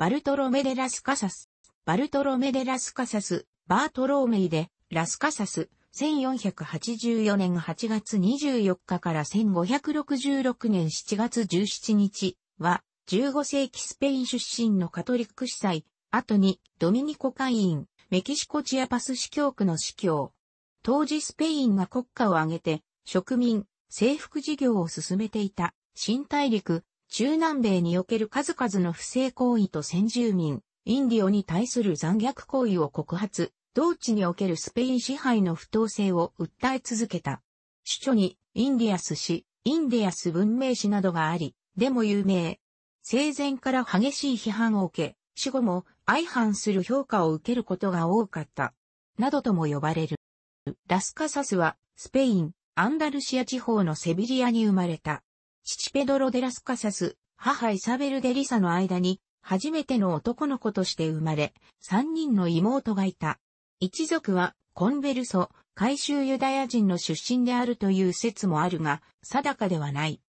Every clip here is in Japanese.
バルトロメデ・ラスカサス、バルトロメデ・ラスカサス、バートローメイで、ラスカサス、1484年8月24日から1566年7月17日。は、15世紀スペイン出身のカトリック司祭、後にドミニコ会員、メキシコチアパス司教区の司教。当時スペインが国家を挙げて、植民、征服事業を進めていた、新大陸、中南米における数々の不正行為と先住民、インディオに対する残虐行為を告発、同地におけるスペイン支配の不当性を訴え続けた。首都にインディアス氏、インディアス文明史などがあり、でも有名。生前から激しい批判を受け、死後も相反する評価を受けることが多かった。などとも呼ばれる。ラスカサスは、スペイン、アンダルシア地方のセビリアに生まれた。父ペドロ・デラスカサス、母イサベル・デリサの間に、初めての男の子として生まれ、三人の妹がいた。一族は、コンベルソ、回収ユダヤ人の出身であるという説もあるが、定かではない。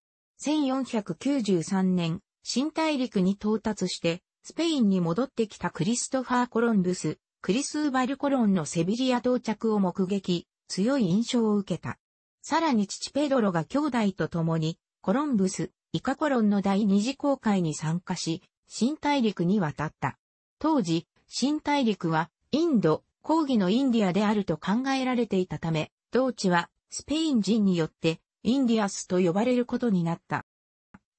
1493年、新大陸に到達して、スペインに戻ってきたクリストファー・コロンブス、クリスーバルコロンのセビリア到着を目撃、強い印象を受けた。さらに父ペドロが兄弟と共に、コロンブス、イカコロンの第二次公開に参加し、新大陸に渡った。当時、新大陸はインド、講義のインディアであると考えられていたため、同地はスペイン人によってインディアスと呼ばれることになった。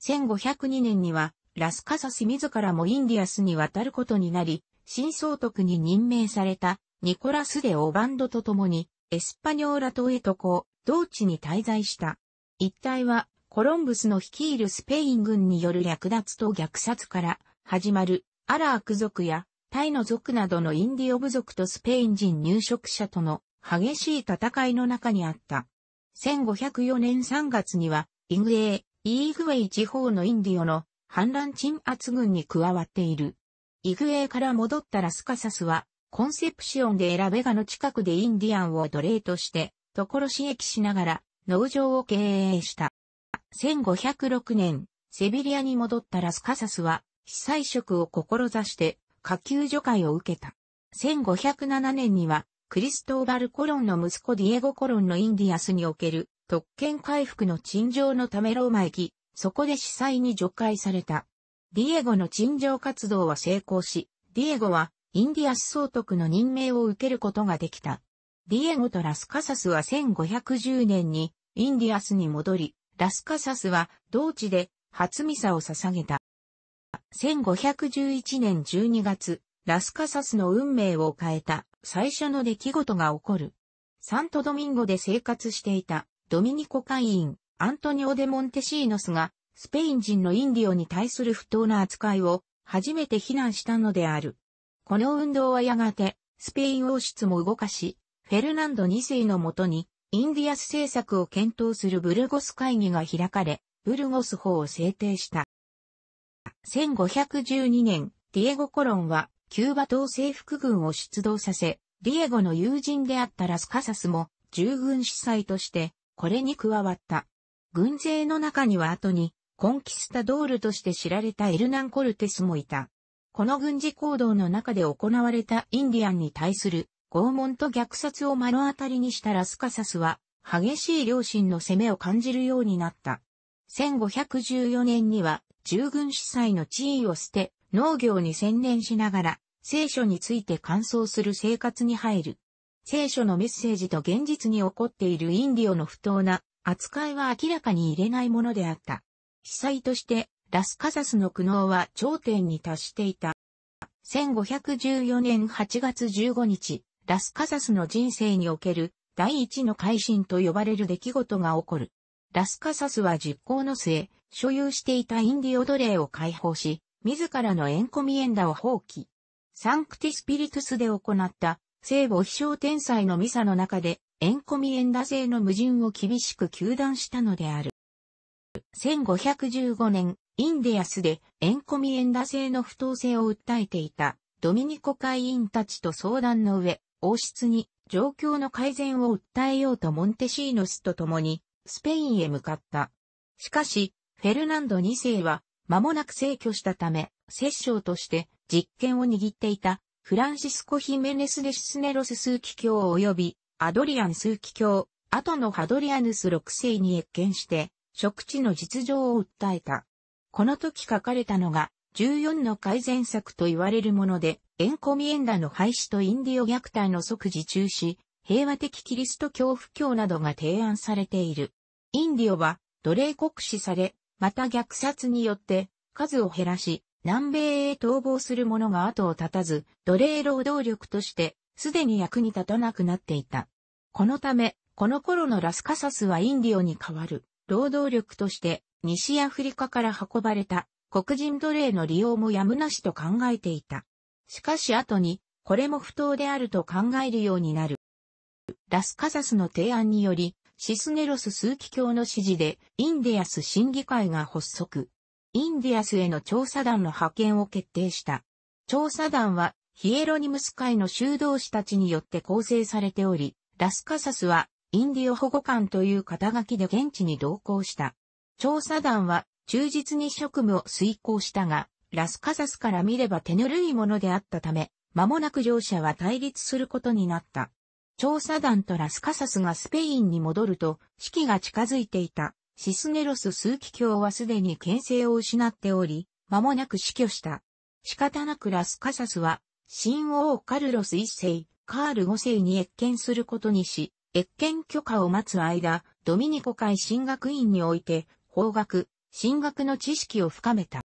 1502年にはラスカサス自らもインディアスに渡ることになり、新総督に任命されたニコラス・デ・オバンドと共にエスパニョーラ島へとこう、同地に滞在した。一帯はコロンブスの率いるスペイン軍による略奪と虐殺から始まるアラーク族やタイの族などのインディオ部族とスペイン人入植者との激しい戦いの中にあった。1504年3月にはイグエー、イーグウェイ地方のインディオの反乱鎮圧軍に加わっている。イグエーから戻ったラスカサスはコンセプシオンでエラベガの近くでインディアンを奴隷として、所刺激しながら農場を経営した。1506年、セビリアに戻ったラスカサスは、被災職を志して下級助会を受けた。1507年には、クリストーバル・コロンの息子ディエゴ・コロンのインディアスにおける特権回復の陳情のためローマ行き、そこで司祭に除会された。ディエゴの陳情活動は成功し、ディエゴはインディアス総督の任命を受けることができた。ディエゴとラスカサスは1510年にインディアスに戻り、ラスカサスは同地で初ミサを捧げた。1511年12月、ラスカサスの運命を変えた最初の出来事が起こる。サントドミンゴで生活していたドミニコ会員アントニオ・デ・モンテシーノスがスペイン人のインディオに対する不当な扱いを初めて非難したのである。この運動はやがてスペイン王室も動かし、フェルナンド2世のもとにインディアス政策を検討するブルゴス会議が開かれ、ブルゴス法を制定した。1512年、ディエゴ・コロンは、キューバ島征服軍を出動させ、ディエゴの友人であったラスカサスも、従軍司祭として、これに加わった。軍勢の中には後に、コンキスタドールとして知られたエルナン・コルテスもいた。この軍事行動の中で行われたインディアンに対する拷問と虐殺を目の当たりにしたラスカサスは、激しい良心の攻めを感じるようになった。1514年には、従軍司祭の地位を捨て、農業に専念しながら、聖書について感想する生活に入る。聖書のメッセージと現実に起こっているインディオの不当な扱いは明らかに入れないものであった。司祭として、ラスカサスの苦悩は頂点に達していた。1514年8月15日、ラスカサスの人生における第一の改心と呼ばれる出来事が起こる。ラスカサスは実行の末、所有していたインディオ奴隷を解放し、自らのエンコミエンダを放棄。サンクティスピリトゥスで行った聖母飛翔天祭のミサの中でエンコミエンダ制の矛盾を厳しく求断したのである。1515年、インディアスでエンコミエンダ制の不当性を訴えていたドミニコ会員たちと相談の上、王室に状況の改善を訴えようとモンテシーノスと共にスペインへ向かった。しかし、フェルナンド2世は間もなく逝去したため、摂政として実権を握っていたフランシスコ・ヒメネス・デシスネロス枢機卿及びアドリアン枢機卿、後のハドリアヌス6世に謁見して、食地の実情を訴えた。この時書かれたのが、14の改善策と言われるもので、エンコミエンダの廃止とインディオ虐待の即時中止、平和的キリスト教布教などが提案されている。インディオは奴隷国死され、また虐殺によって数を減らし、南米へ逃亡する者が後を絶たず、奴隷労働力としてすでに役に立たなくなっていた。このため、この頃のラスカサスはインディオに代わる労働力として西アフリカから運ばれた黒人奴隷の利用もやむなしと考えていた。しかし後に、これも不当であると考えるようになる。ラスカサスの提案により、シスネロス枢機卿の指示で、インディアス審議会が発足。インディアスへの調査団の派遣を決定した。調査団は、ヒエロニムス会の修道士たちによって構成されており、ラスカサスは、インディオ保護官という肩書きで現地に同行した。調査団は、忠実に職務を遂行したが、ラスカサスから見れば手ぬるいものであったため、間もなく乗車は対立することになった。調査団とラスカサスがスペインに戻ると、死期が近づいていた。シスネロス枢機卿はすでに牽制を失っており、間もなく死去した。仕方なくラスカサスは、新王カルロス一世、カール五世に謁見することにし、謁見許可を待つ間、ドミニコ会進学院において、法学、進学の知識を深めた。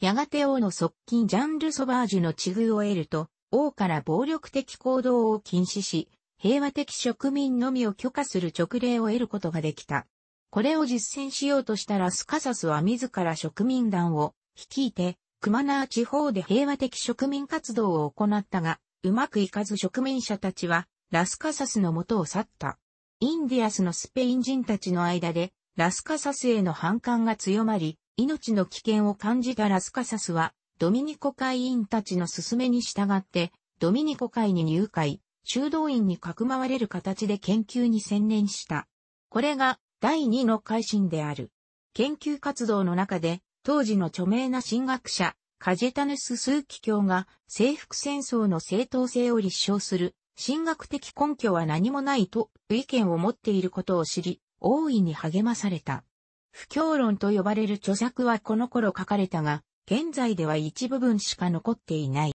やがて王の側近ジャン・ル・ソバージュの地遇を得ると、王から暴力的行動を禁止し、平和的植民のみを許可する勅令を得ることができた。これを実践しようとしたらスカサスは自ら植民団を率いて、クマナー地方で平和的植民活動を行ったが、うまくいかず植民者たちはラスカサスの元を去った。インディアスのスペイン人たちの間でラスカサスへの反感が強まり、命の危険を感じたラスカサスは、ドミニコ会員たちの勧めに従って、ドミニコ会に入会、修道院にかくまわれる形で研究に専念した。これが第二の改心である。研究活動の中で、当時の著名な神学者、カジェタヌス・スーキ教が征服戦争の正当性を立証する神学的根拠は何もないと意見を持っていることを知り、大いに励まされた。不協論と呼ばれる著作はこの頃書かれたが、現在では一部分しか残っていない。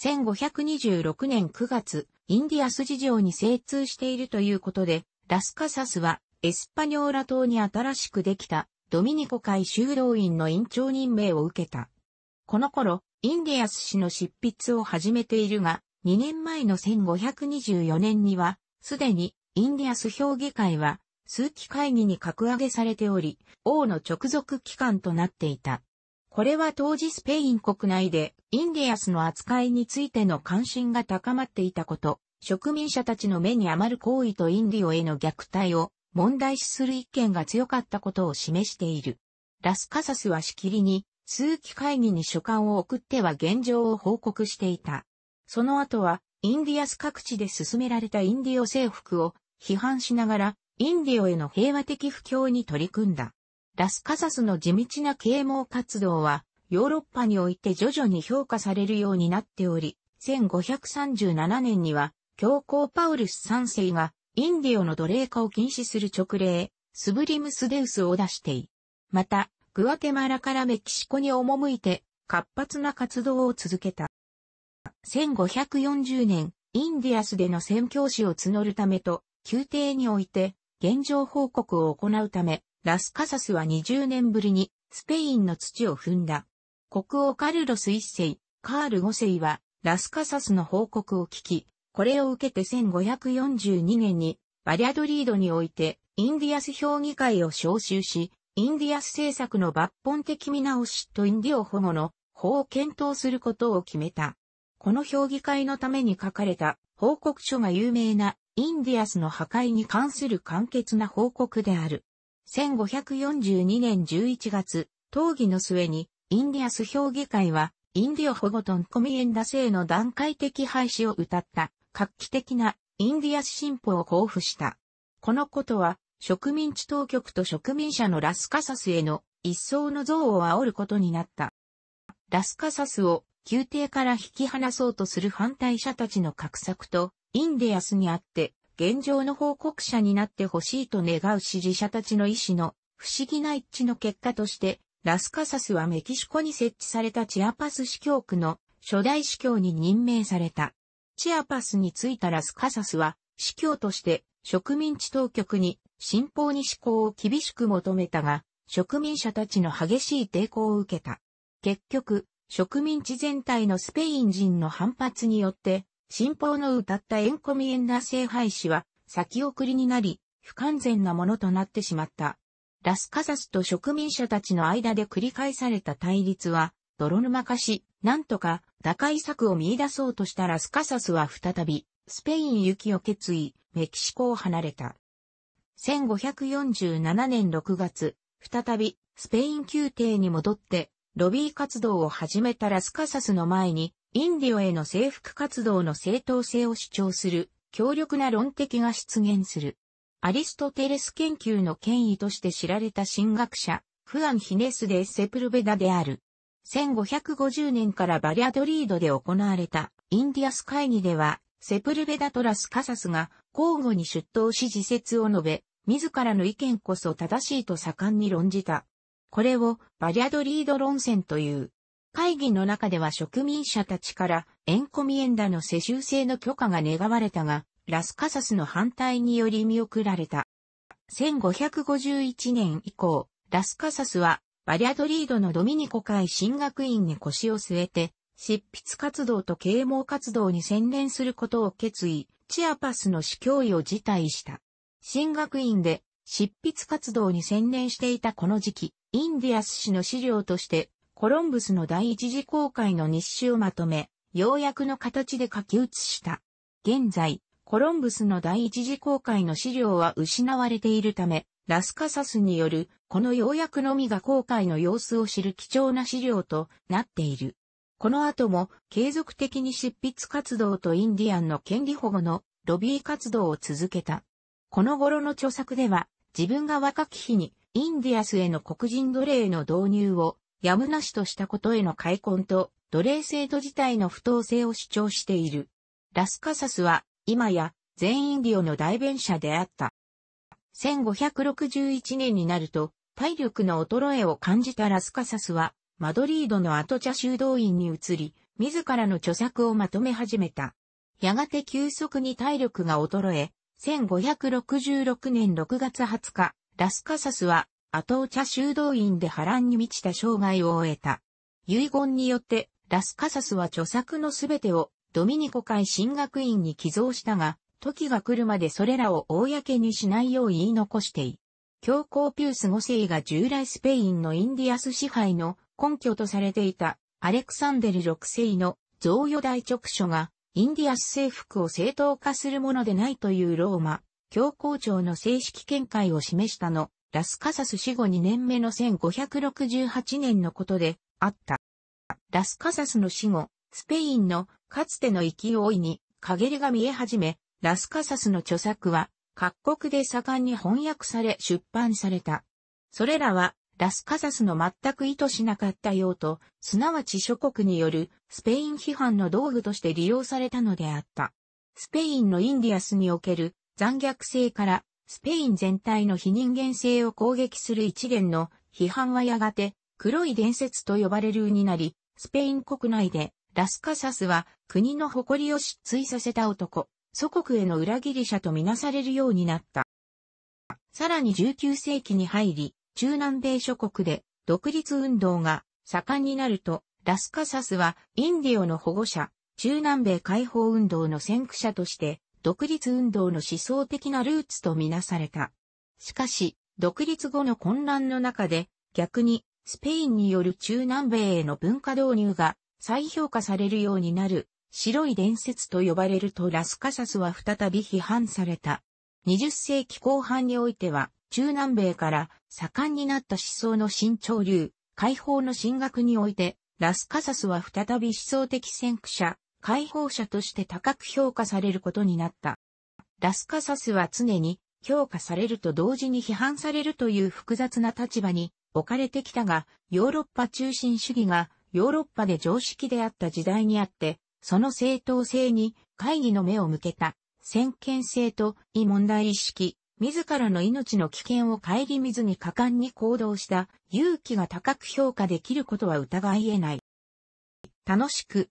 1526年9月、インディアス事情に精通しているということで、ラスカサスはエスパニョーラ島に新しくできたドミニコ会修道院の院長任命を受けた。この頃、インディアス氏の執筆を始めているが、2年前の1524年には、すでにインディアス評議会は数期会議に格上げされており、王の直属機関となっていた。これは当時スペイン国内でインディアスの扱いについての関心が高まっていたこと、植民者たちの目に余る行為とインディオへの虐待を問題視する意見が強かったことを示している。ラスカサスはしきりに数期会議に書簡を送っては現状を報告していた。その後はインディアス各地で進められたインディオ征服を批判しながらインディオへの平和的布教に取り組んだ。ラスカサスの地道な啓蒙活動は、ヨーロッパにおいて徐々に評価されるようになっており、1537年には、教皇パウルス3世が、インディオの奴隷化を禁止する直令、スブリムスデウスを出してい。また、グアテマラからメキシコに赴いて、活発な活動を続けた。1540年、インディアスでの宣教師を募るためと、宮廷において、現状報告を行うため、ラスカサスは20年ぶりにスペインの土を踏んだ。国王カルロス一世、カール五世はラスカサスの報告を聞き、これを受けて1542年にバリャドリードにおいてインディアス評議会を招集し、インディアス政策の抜本的見直しとインディオ保護の法を検討することを決めた。この評議会のために書かれた報告書が有名なインディアスの破壊に関する簡潔な報告である。1542年11月、討議の末に、インディアス評議会は、インディオ保護トンコミエンダ制の段階的廃止を謳った、画期的なインディアス進歩を交付した。このことは、植民地当局と植民者のラスカサスへの一層の憎悪を煽ることになった。ラスカサスを宮廷から引き離そうとする反対者たちの画策と、インディアスにあって、現状の報告者になってほしいと願う支持者たちの意思の不思議な一致の結果として、ラスカサスはメキシコに設置されたチアパス司教区の初代司教に任命された。チアパスに着いたラスカサスは、司教として植民地当局に信奉に思考を厳しく求めたが、植民者たちの激しい抵抗を受けた。結局、植民地全体のスペイン人の反発によって、信奉の歌ったエンコミエンダ聖廃止は先送りになり、不完全なものとなってしまった。ラスカサスと植民者たちの間で繰り返された対立は、泥沼化し、なんとか打開策を見出そうとしたラスカサスは再び、スペイン行きを決意、メキシコを離れた。1547年6月、再び、スペイン宮廷に戻って、ロビー活動を始めたラスカサスの前に、インディオへの征服活動の正当性を主張する強力な論敵が出現する。アリストテレス研究の権威として知られた神学者、フアン・ヒネスでセプルベダである。1550年からバリアドリードで行われたインディアス会議では、セプルベダトラス・カサスが交互に出頭し自説を述べ、自らの意見こそ正しいと盛んに論じた。これをバリアドリード論戦という。会議の中では植民者たちからエンコミエンダの世襲制の許可が願われたが、ラスカサスの反対により見送られた。1551年以降、ラスカサスはバリアドリードのドミニコ会進学院に腰を据えて、執筆活動と啓蒙活動に専念することを決意、チアパスの司教位を辞退した。進学院で執筆活動に専念していたこの時期、インディアス氏の資料として、コロンブスの第一次公開の日誌をまとめ、要約の形で書き写した。現在、コロンブスの第一次公開の資料は失われているため、ラスカサスによる、この要約のみが公開の様子を知る貴重な資料となっている。この後も継続的に執筆活動とインディアンの権利保護のロビー活動を続けた。この頃の著作では、自分が若き日にインディアスへの黒人奴隷の導入をやむなしとしたことへの開墾と奴隷制度自体の不当性を主張している。ラスカサスは今や全インディオの代弁者であった。1561年になると体力の衰えを感じたラスカサスはマドリードのアトチャ修道院に移り、自らの著作をまとめ始めた。やがて急速に体力が衰え、1566年6月20日、ラスカサスは、アトーチャ修道院で波乱に満ちた生涯を終えた。遺言によって、ラスカサスは著作のすべてをドミニコ会神学院に寄贈したが、時が来るまでそれらを公にしないよう言い残してい。教皇ピュース5世が従来スペインのインディアス支配の根拠とされていたアレクサンデル6世の贈与大直書がインディアス征服を正当化するものでないというローマ、教皇庁の正式見解を示したの、ラスカサス死後2年目の1568年のことであった。ラスカサスの死後、スペインのかつての勢いに陰りが見え始め、ラスカサスの著作は各国で盛んに翻訳され出版された。それらはラスカサスの全く意図しなかった用途、すなわち諸国によるスペイン批判の道具として利用されたのであった。スペインのインディアスにおける残虐性からスペイン全体の非人間性を攻撃する一連の批判はやがて黒い伝説と呼ばれるになり、スペイン国内でラスカサスは国の誇りを失墜させた男、祖国への裏切り者とみなされるようになった。さらに19世紀に入り、中南米諸国で独立運動が盛んになると、ラスカサスはインディオの保護者、中南米解放運動の先駆者として独立運動の思想的なルーツとみなされた。しかし、独立後の混乱の中で、逆に、スペインによる中南米への文化導入が再評価されるようになる、白い伝説と呼ばれるとラスカサスは再び批判された。20世紀後半においては、中南米から盛んになった思想の新潮流、解放の進学において、ラスカサスは再び思想的先駆者、解放者として高く評価されることになった。ラスカサスは常に評価されると同時に批判されるという複雑な立場に置かれてきたが、ヨーロッパ中心主義がヨーロッパで常識であった時代にあって、その正当性に会議の目を向けた、先見性と異問題意識、自らの命の危険を顧みずに果敢に行動した勇気が高く評価できることは疑い得ない。楽しく